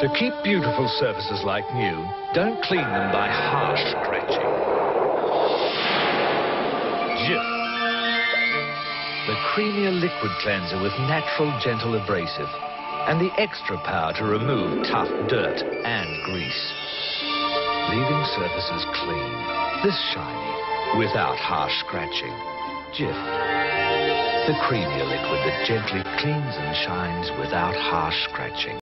To keep beautiful surfaces like new, don't clean them by harsh scratching. Jif. The creamier liquid cleanser with natural gentle abrasive and the extra power to remove tough dirt and grease. Leaving surfaces clean, this shiny, without harsh scratching. Jif. The creamier liquid that gently cleans and shines without harsh scratching.